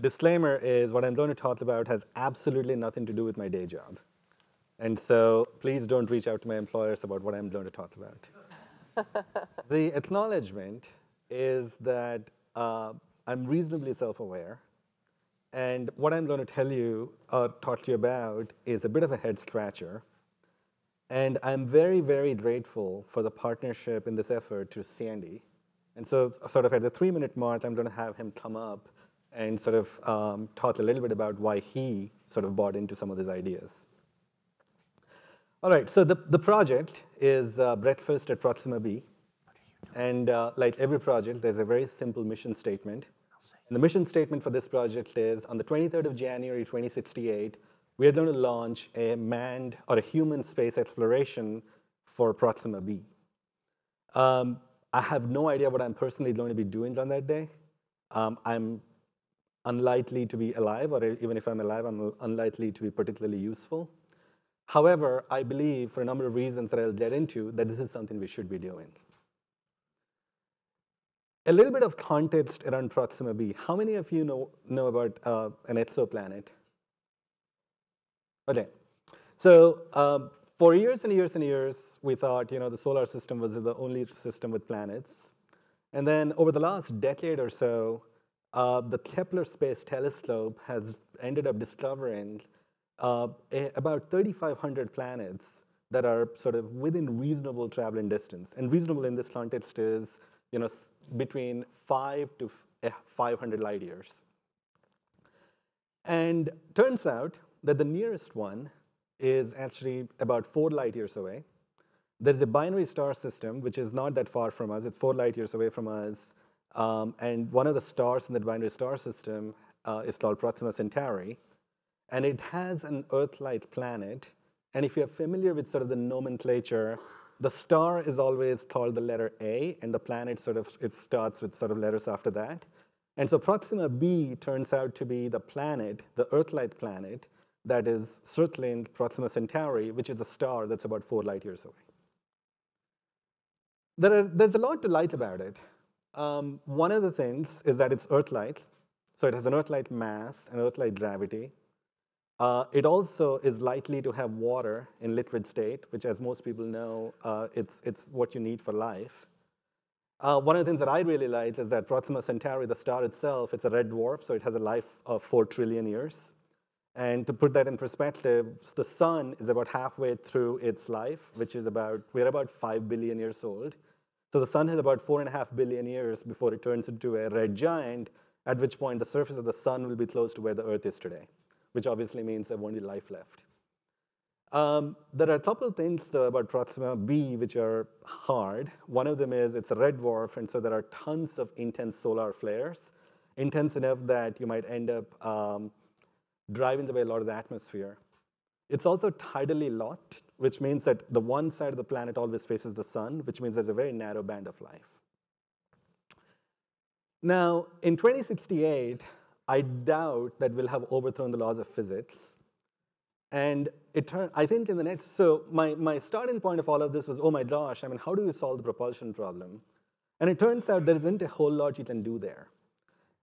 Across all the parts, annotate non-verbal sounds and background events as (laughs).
The disclaimer is what I'm going to talk about has absolutely nothing to do with my day job. And so please don't reach out to my employers about what I'm going to talk about. (laughs) the acknowledgement is that uh, I'm reasonably self-aware. And what I'm going to tell you or talk to you about is a bit of a head scratcher. And I'm very, very grateful for the partnership in this effort to Sandy. And so sort of at the three minute mark, I'm going to have him come up and sort of um, a little bit about why he sort of bought into some of these ideas. All right, so the, the project is uh, Breakfast at Proxima B. And uh, like every project, there's a very simple mission statement. And the mission statement for this project is, on the 23rd of January 2068, we are going to launch a manned or a human space exploration for Proxima B. Um, I have no idea what I'm personally going to be doing on that day. Um, I'm unlikely to be alive, or even if I'm alive, I'm unlikely to be particularly useful. However, I believe, for a number of reasons that I'll get into, that this is something we should be doing. A little bit of context around Proxima b. How many of you know, know about uh, an exoplanet? Okay, so um, for years and years and years, we thought you know, the solar system was the only system with planets. And then over the last decade or so, uh, the Kepler Space Telescope has ended up discovering uh, a, about 3,500 planets that are sort of within reasonable traveling distance. And reasonable in this context is you know, between 5 to eh, 500 light years. And turns out that the nearest one is actually about 4 light years away. There's a binary star system, which is not that far from us. It's 4 light years away from us. Um, and one of the stars in the binary star system uh, is called Proxima Centauri. And it has an Earth-like planet. And if you're familiar with sort of the nomenclature, the star is always called the letter A, and the planet sort of it starts with sort of letters after that. And so Proxima b turns out to be the planet, the Earth-like planet, that is circling Proxima Centauri, which is a star that's about four light years away. There are, there's a lot to like about it. Um, one of the things is that it's Earth-like, so it has an Earth-like mass and Earth-like gravity. Uh, it also is likely to have water in liquid state, which as most people know, uh, it's, it's what you need for life. Uh, one of the things that I really like is that Proxima Centauri, the star itself, it's a red dwarf, so it has a life of 4 trillion years. And to put that in perspective, the sun is about halfway through its life, which is about, we're about 5 billion years old. So the sun has about 4.5 billion years before it turns into a red giant, at which point the surface of the sun will be close to where the Earth is today which obviously means there won't be life left. Um, there are a couple of things though, about Proxima b which are hard. One of them is it's a red dwarf, and so there are tons of intense solar flares, intense enough that you might end up um, driving away a lot of the atmosphere. It's also tidally locked, which means that the one side of the planet always faces the sun, which means there's a very narrow band of life. Now, in 2068, I doubt that we'll have overthrown the laws of physics. And it turned, I think in the next, so my, my starting point of all of this was, oh my gosh, I mean, how do you solve the propulsion problem? And it turns out there isn't a whole lot you can do there.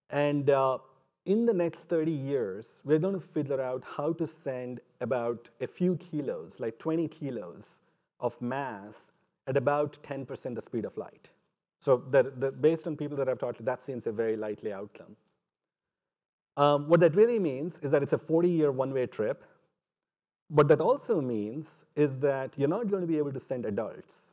And uh, in the next 30 years, we're going to figure out how to send about a few kilos, like 20 kilos of mass at about 10% the speed of light. So based on people that I've talked to, that seems a very likely outcome. Um, what that really means is that it's a 40-year one-way trip. What that also means is that you're not going to be able to send adults.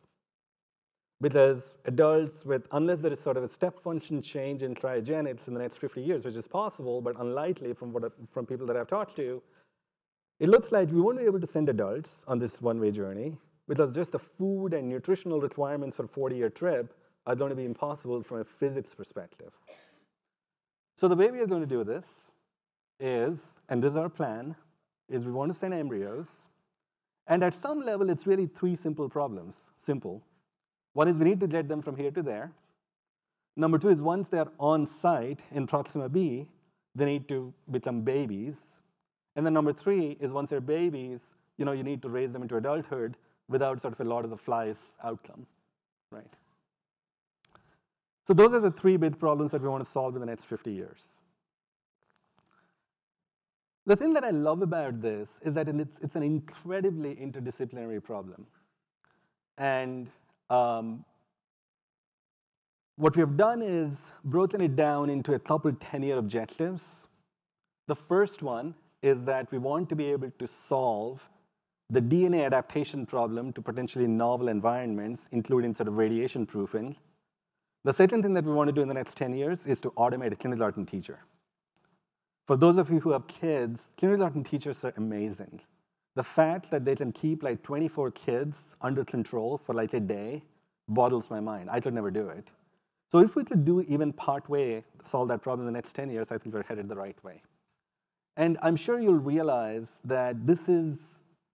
Because adults with, unless there is sort of a step function change in cryogenics in the next 50 years, which is possible, but unlikely from, what, from people that I've talked to, it looks like we won't be able to send adults on this one-way journey because just the food and nutritional requirements for a 40-year trip are going to be impossible from a physics perspective. So the way we are going to do this is, and this is our plan, is we want to send embryos. And at some level, it's really three simple problems, simple. One is we need to get them from here to there. Number two is once they're on site in Proxima b, they need to become babies. And then number three is once they're babies, you know, you need to raise them into adulthood without sort of a Lord of the Flies outcome, right? So those are the three big problems that we want to solve in the next 50 years. The thing that I love about this is that it's, it's an incredibly interdisciplinary problem. And um, what we have done is broken it down into a couple 10-year objectives. The first one is that we want to be able to solve the DNA adaptation problem to potentially novel environments, including sort of radiation proofing. The second thing that we want to do in the next 10 years is to automate a kindergarten teacher. For those of you who have kids, kindergarten teachers are amazing. The fact that they can keep like 24 kids under control for like a day boggles my mind. I could never do it. So if we could do even part way solve that problem in the next 10 years, I think we're headed the right way. And I'm sure you'll realize that this is,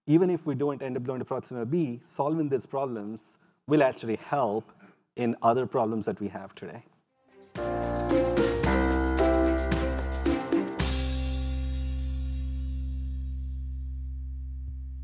even if we don't end up going to Proxima B, solving these problems will actually help in other problems that we have today.